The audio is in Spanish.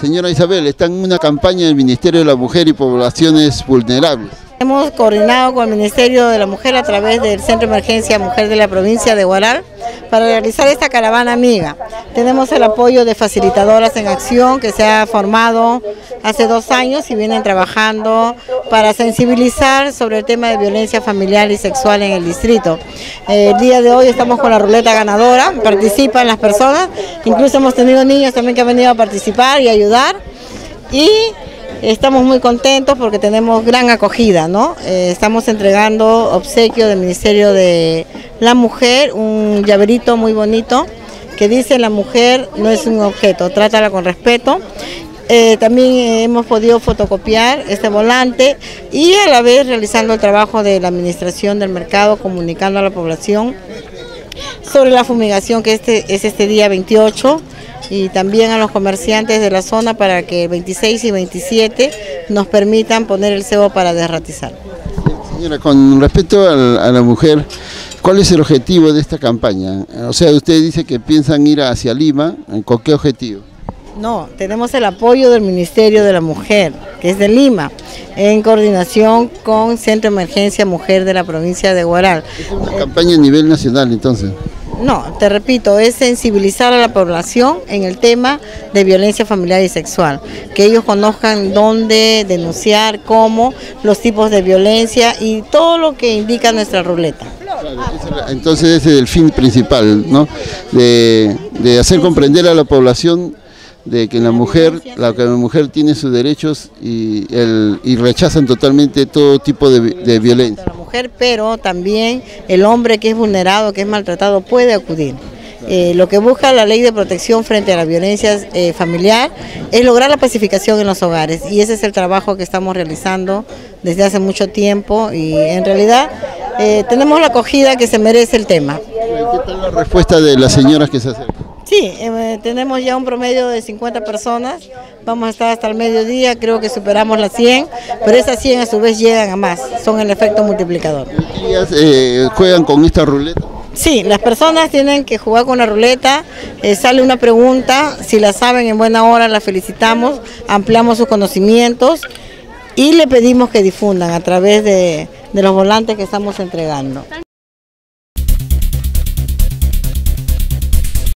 Señora Isabel, está en una campaña del Ministerio de la Mujer y Poblaciones Vulnerables. Hemos coordinado con el Ministerio de la Mujer a través del Centro de Emergencia Mujer de la provincia de Guaral para realizar esta caravana amiga. Tenemos el apoyo de facilitadoras en acción que se ha formado hace dos años y vienen trabajando para sensibilizar sobre el tema de violencia familiar y sexual en el distrito. El día de hoy estamos con la ruleta ganadora, participan las personas, incluso hemos tenido niños también que han venido a participar y ayudar. Y Estamos muy contentos porque tenemos gran acogida, ¿no? Eh, estamos entregando obsequio del Ministerio de la Mujer, un llaverito muy bonito que dice la mujer no es un objeto, trátala con respeto. Eh, también hemos podido fotocopiar este volante y a la vez realizando el trabajo de la administración del mercado, comunicando a la población sobre la fumigación que este, es este día 28 y también a los comerciantes de la zona para que 26 y 27 nos permitan poner el cebo para derratizar. Señora, con respecto a la mujer, ¿cuál es el objetivo de esta campaña? O sea, usted dice que piensan ir hacia Lima, ¿con qué objetivo? No, tenemos el apoyo del Ministerio de la Mujer, que es de Lima, en coordinación con Centro de Emergencia Mujer de la provincia de Guaral. Es una campaña a nivel nacional entonces. No, te repito, es sensibilizar a la población en el tema de violencia familiar y sexual, que ellos conozcan dónde denunciar, cómo, los tipos de violencia y todo lo que indica nuestra ruleta. Entonces ese es el fin principal, ¿no? De, hacer comprender a la población de que la mujer, la, que la mujer tiene sus derechos y rechazan totalmente todo tipo de, violencia. Pero también el hombre que es vulnerado, que es maltratado, puede acudir. Eh, lo que busca la ley de protección frente a la violencia eh, familiar es lograr la pacificación en los hogares y ese es el trabajo que estamos realizando desde hace mucho tiempo y en realidad eh, tenemos la acogida que se merece el tema. ¿Qué tal la respuesta de las señoras que se acercan? Sí, eh, tenemos ya un promedio de 50 personas, vamos a estar hasta el mediodía, creo que superamos las 100, pero esas 100 a su vez llegan a más, son el efecto multiplicador. Eh, juegan con esta ruleta? Sí, las personas tienen que jugar con la ruleta, eh, sale una pregunta, si la saben en buena hora la felicitamos, ampliamos sus conocimientos y le pedimos que difundan a través de los volantes que estamos entregando.